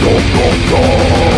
Don't, don't, don't.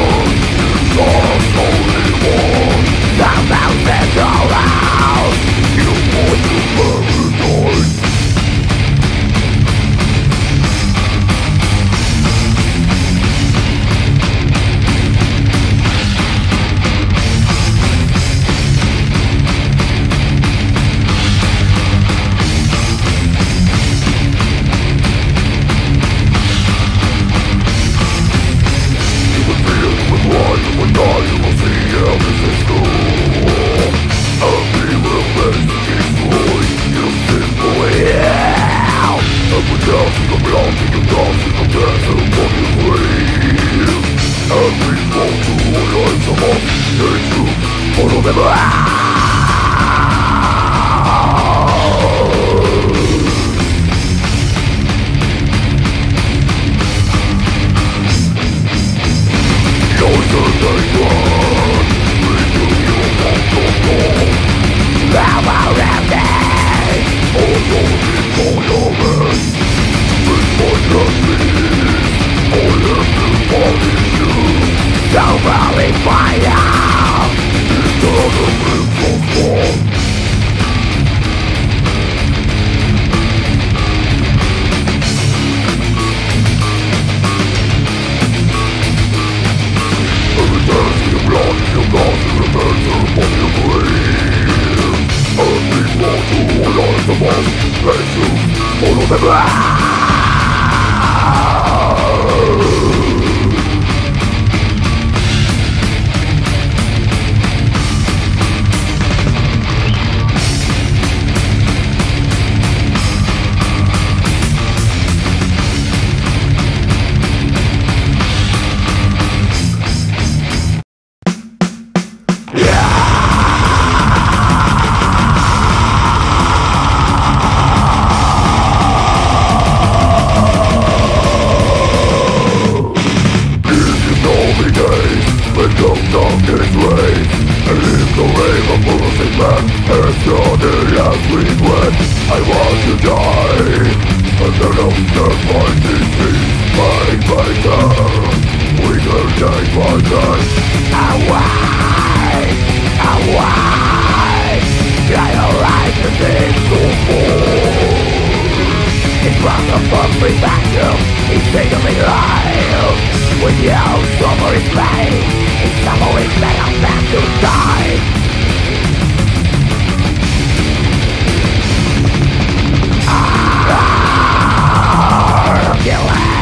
the morning is by my We will die for this Awake, awake Try to rise and take so full It's from the first perspective It's taking life With you, summer is pain It's summer is better back to die. you.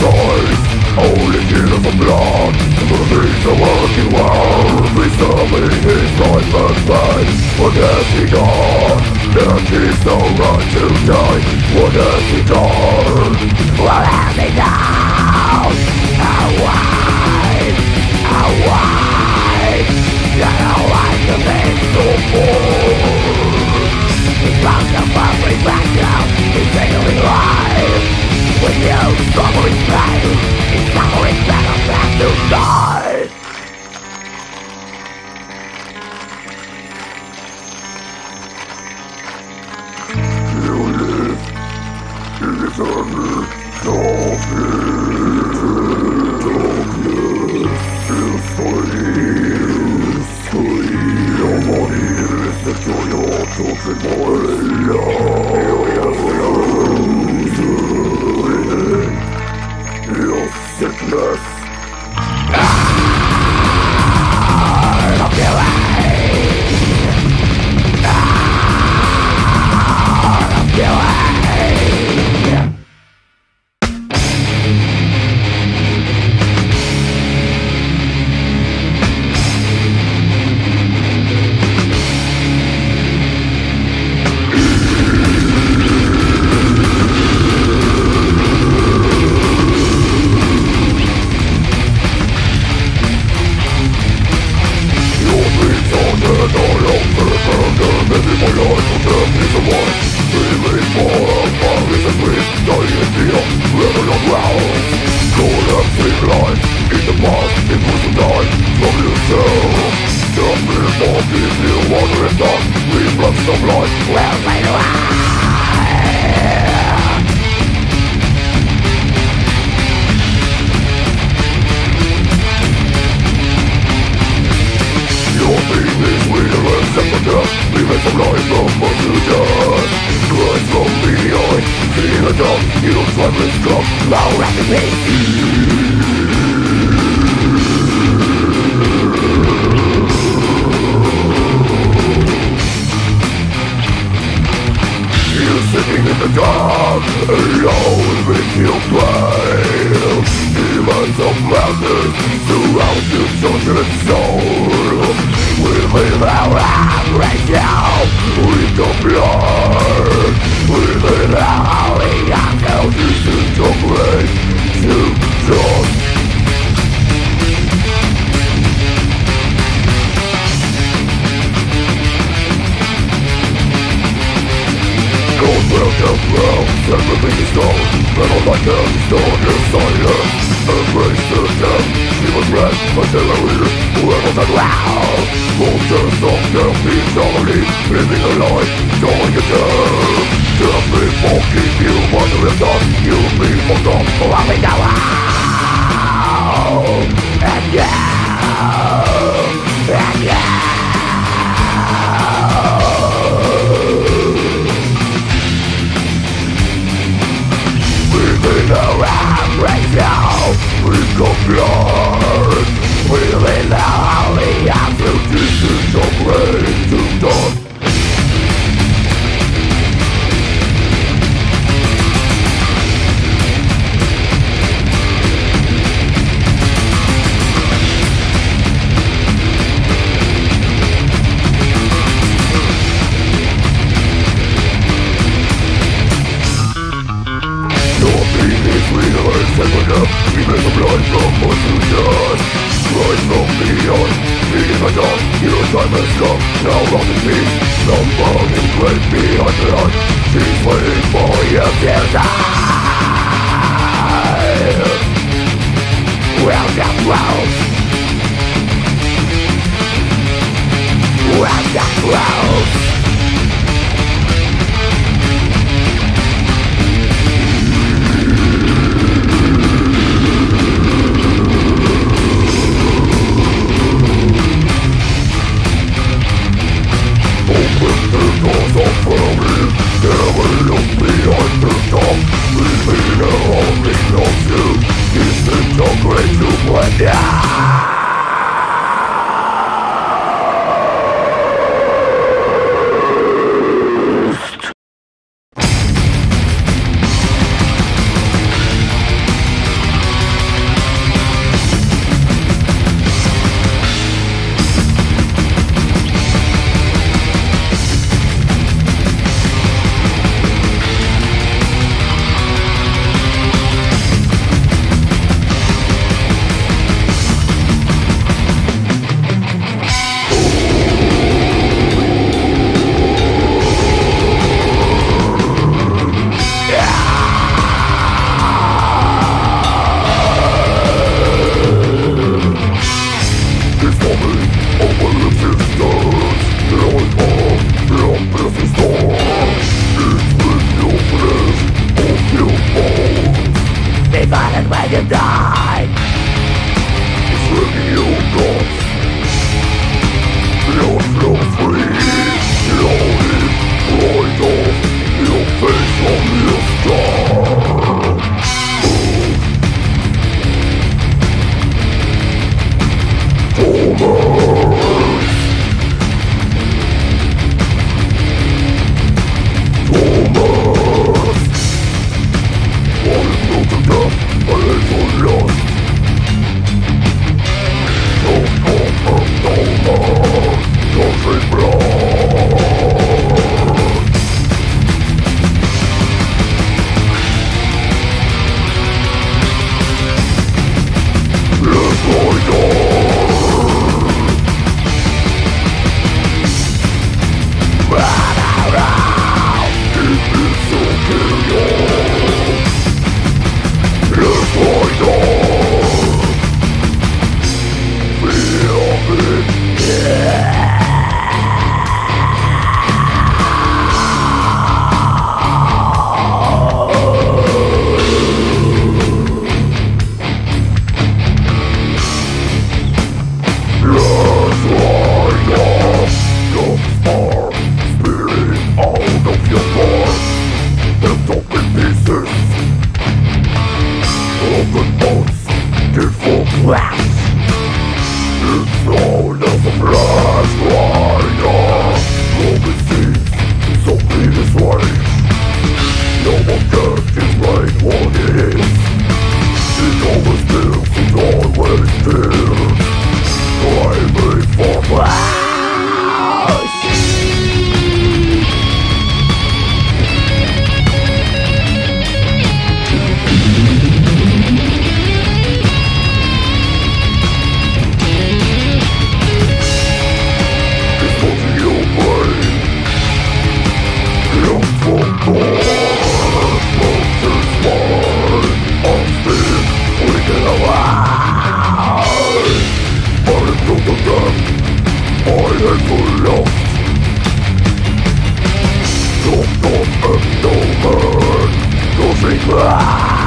size Only killer of blood Release the working world Disturbing his life and pain What has he done? That is the right to die What has he done? What has he done? Away! Away! I don't like to be so poor Fuck the trouble is pain facile Whoever said wow Monsters of the misery Living a life dying a death Every fucking human will die You be for them For what we go on And you, And yeah Around right now We compare Feeling how the absolute is to to dust It's a fatal pain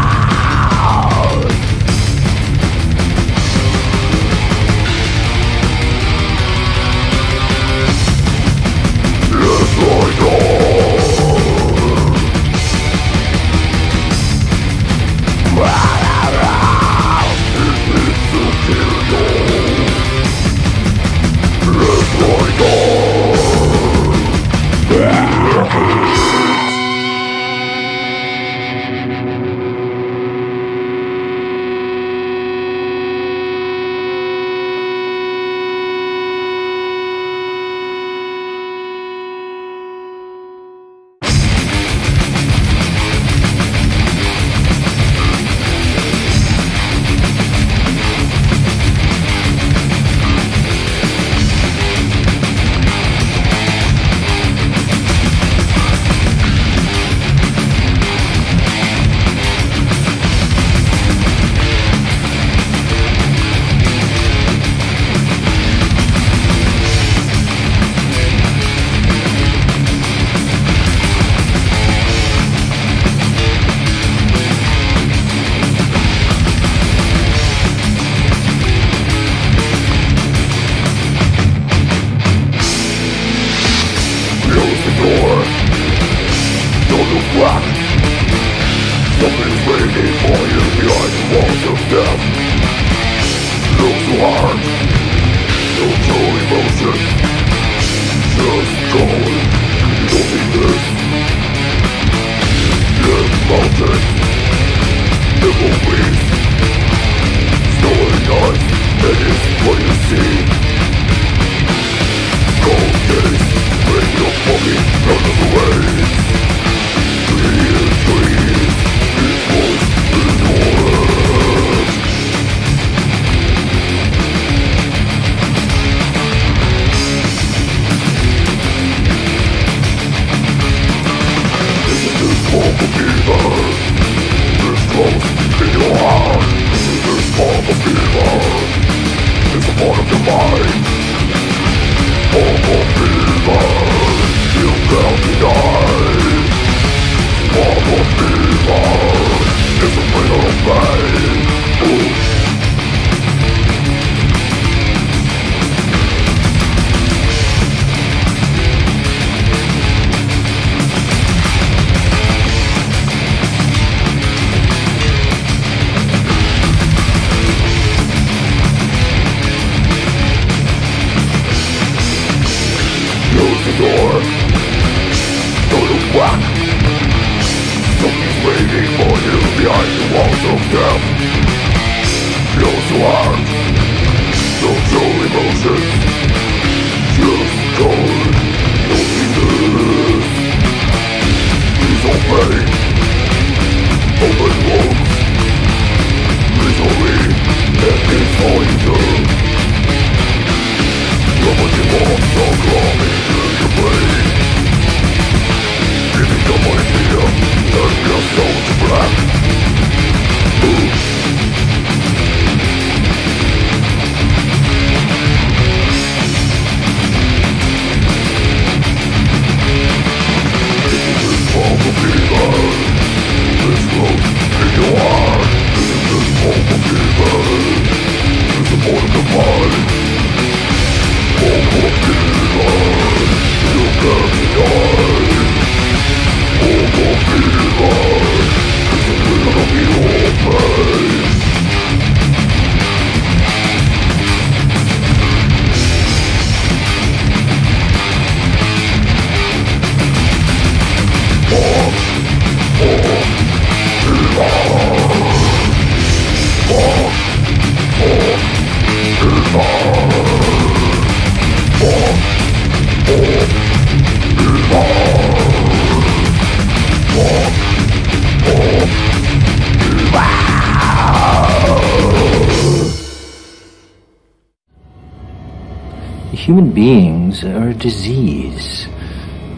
Human beings are a disease,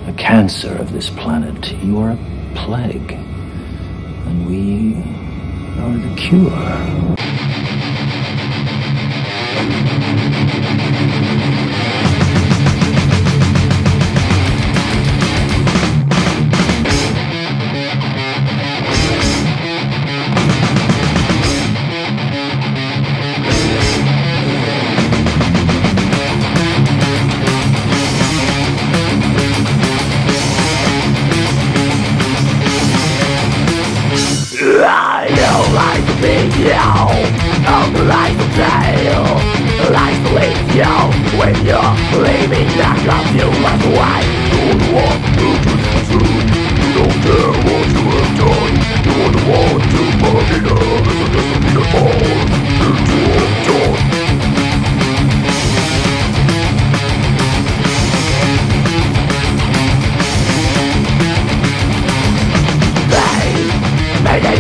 a cancer of this planet. You are a plague, and we are the cure. It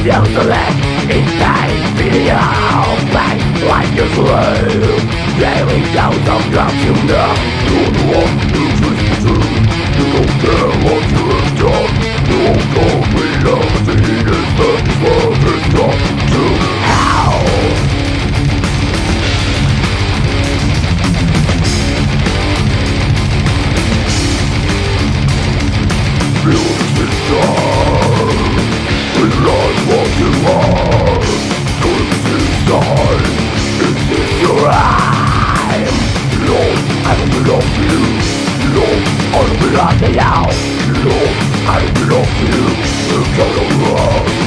useless In pain Video Pain like you slew Daily dose of drugs you know You're the one don't care what you. have done won't go reality is that is what is done to hell Belong to you I belong to you You gotta run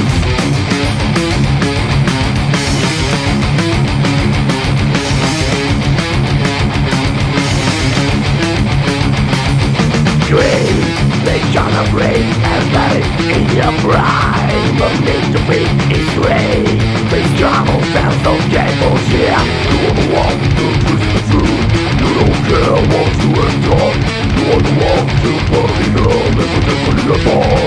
dream They shall break and lay in your prime But need to be is great These trouble sounds of gamble yeah You're the one to twist the truth You don't care what the one to burn it up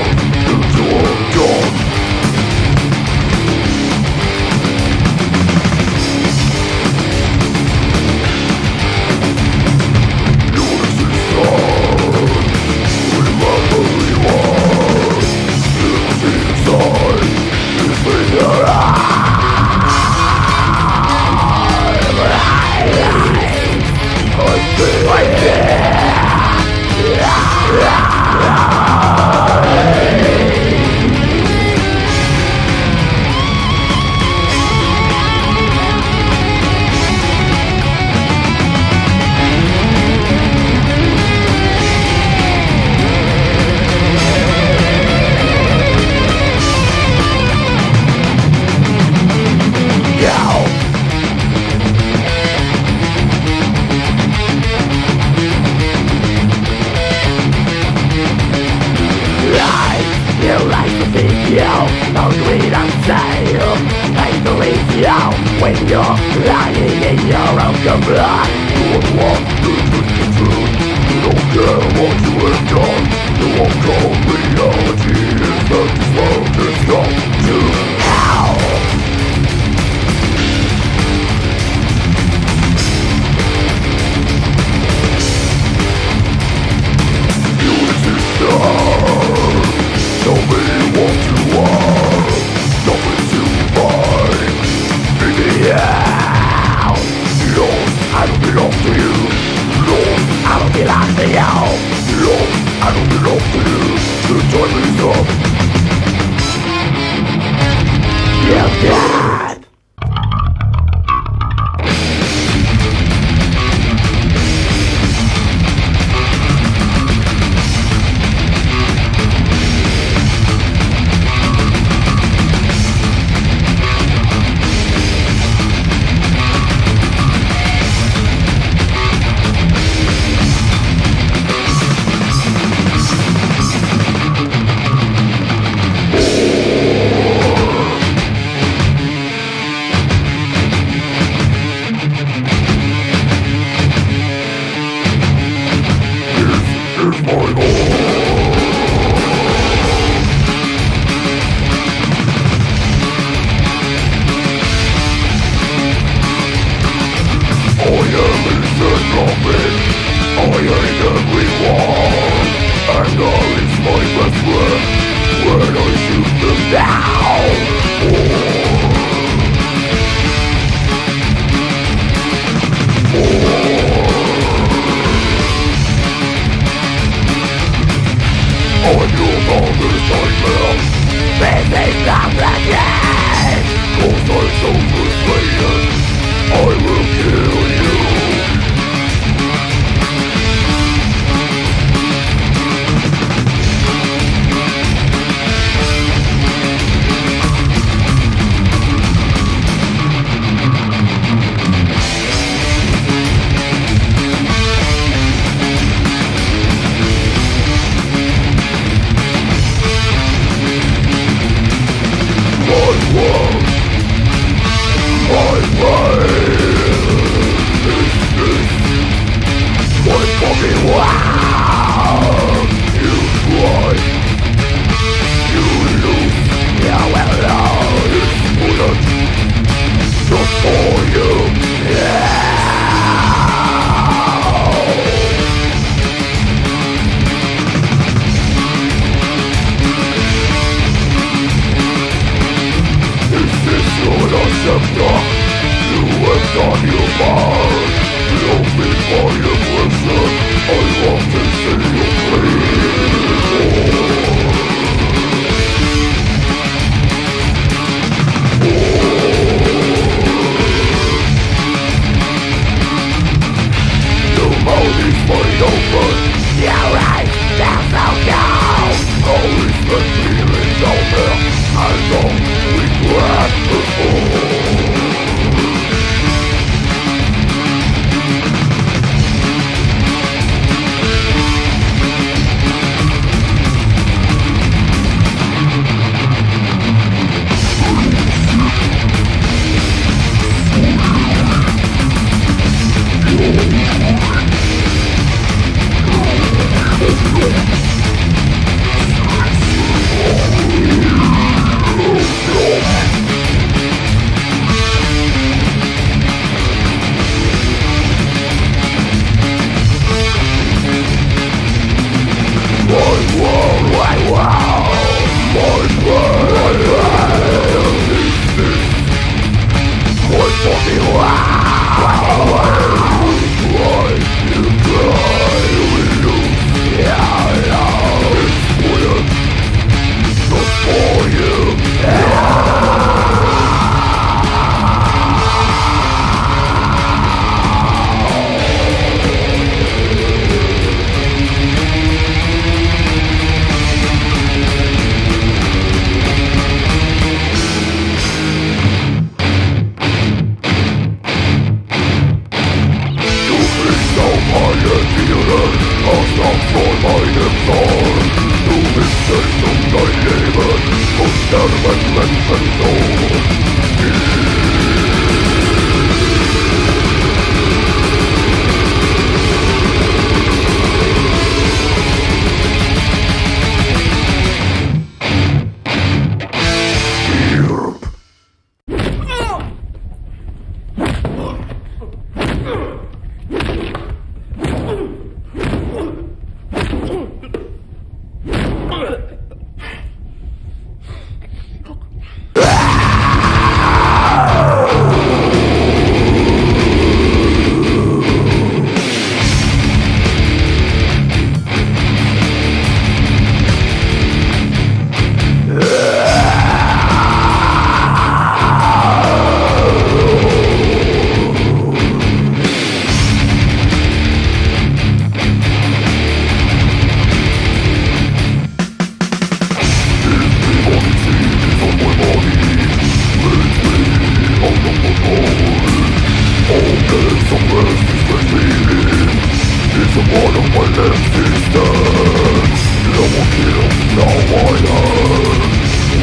existence No one kill, no one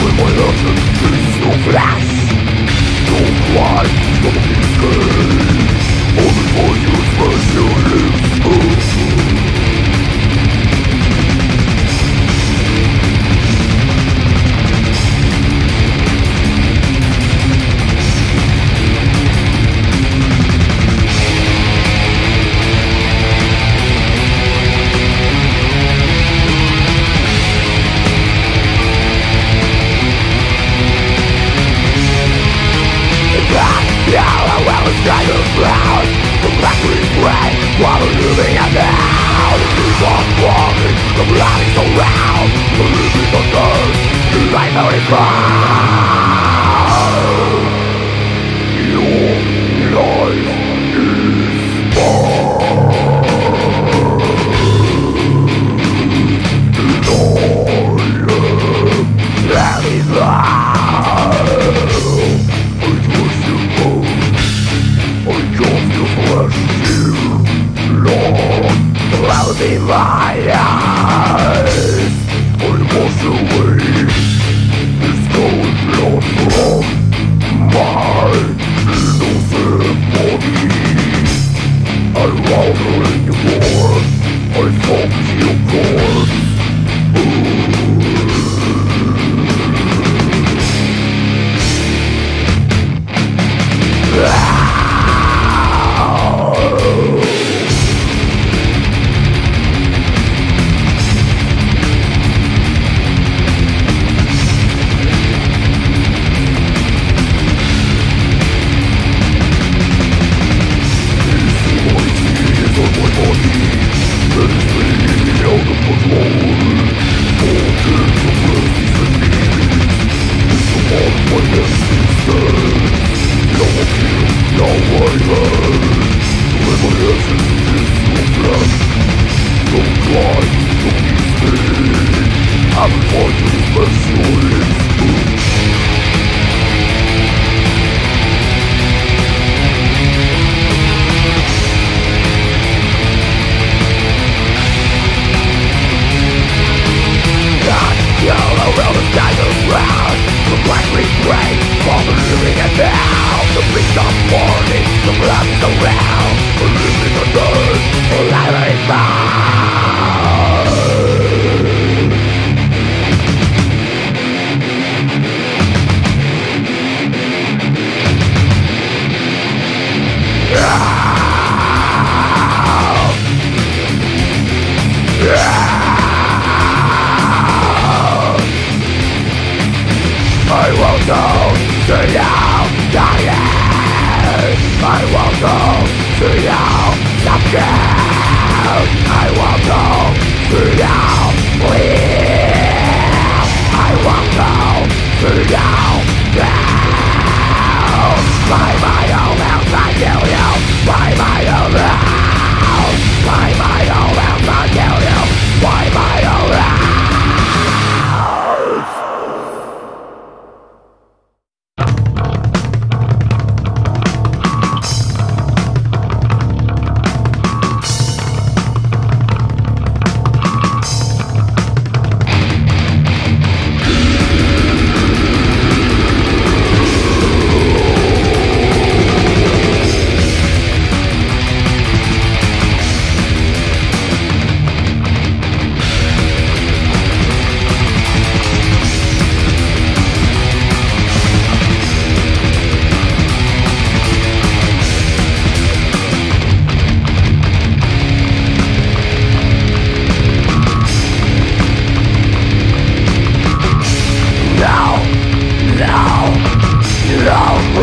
With my essence, piece no flesh No crime, no escape Only for you.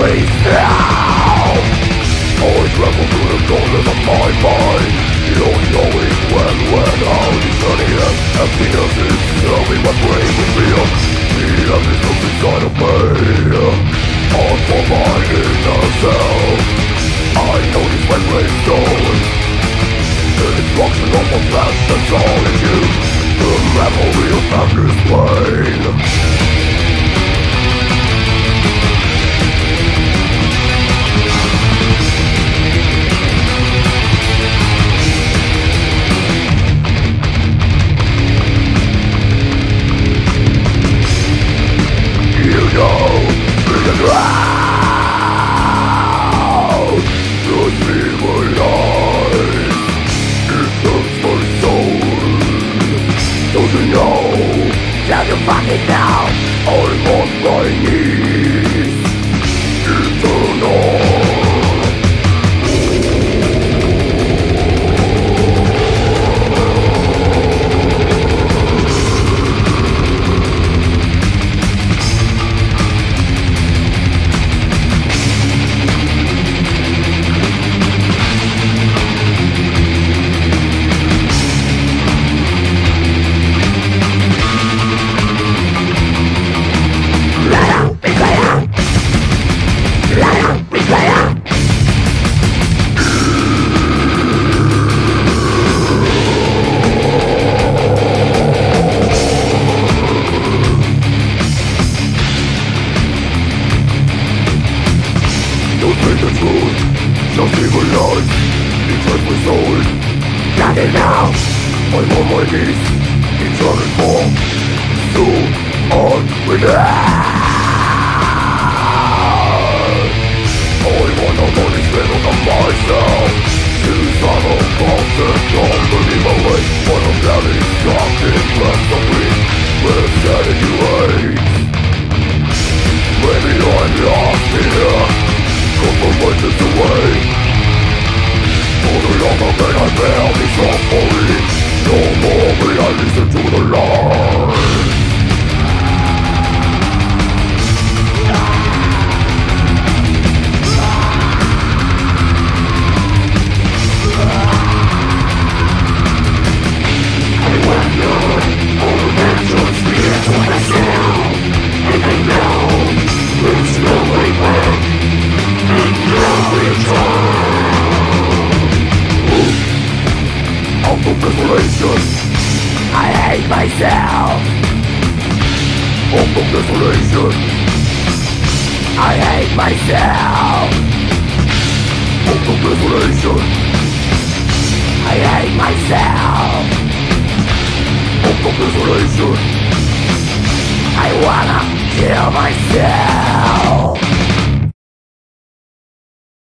place now I travel through the corners of my mind Not knowing when, when, how this journey ends Emptiness is serving my brain with fear Fear is loose inside of me. All for my inner self. I notice when rain goes The destruction of a past that's all in you. The memory of endless pain To fucking now I on my knees. Eternal